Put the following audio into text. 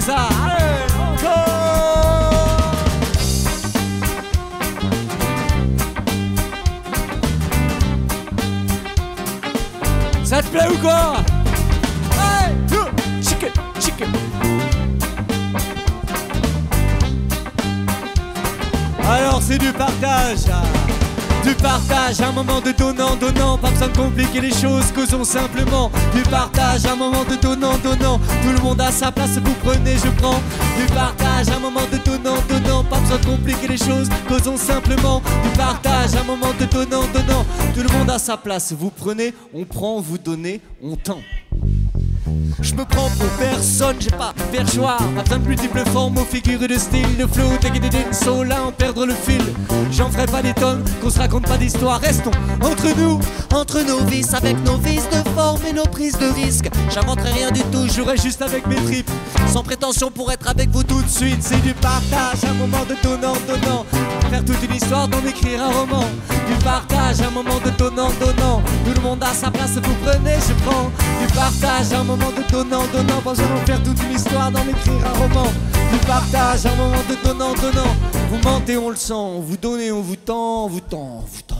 ça. Allez, Ça te plaît ou quoi Allez, chicken. Alors c'est du partage. Du partage, un moment de donnant, donnant, pas besoin de compliquer les choses, causons simplement. Du partage, un moment de donnant, monde a sa place, vous prenez, je prends. Du partage, un moment de donnant, donnant, pas besoin de compliquer les choses, causons simplement. Du partage, un moment de donnant, donnant, tout le monde a sa place, vous prenez, on prend, vous donnez, on tend. Je me prends pour personne, j'ai pas perchoir besoin de multiples formes aux figures de style De flow, take it so là en perdre le fil. J'en ferai pas des tonnes, qu'on se raconte pas d'histoire. Restons entre nous, entre nos vices Avec nos vices de forme et nos prises de risque J'inventerai rien du tout, jouerai juste avec mes tripes. Sans prétention pour être avec vous tout de suite C'est du partage, un moment de donnant, donnant Faire toute une histoire, d'en écrire un roman. Du partage, un moment de donnant, donnant monde a sa place, vous prenez, je prends Du partage, un moment de donnant, donnant Pas besoin d'en faire toute une histoire, d'en écrire un roman. Du partage, un moment de donnant, donnant. Vous mentez, on le sent, vous donnez, on vous tend, vous tend, vous tend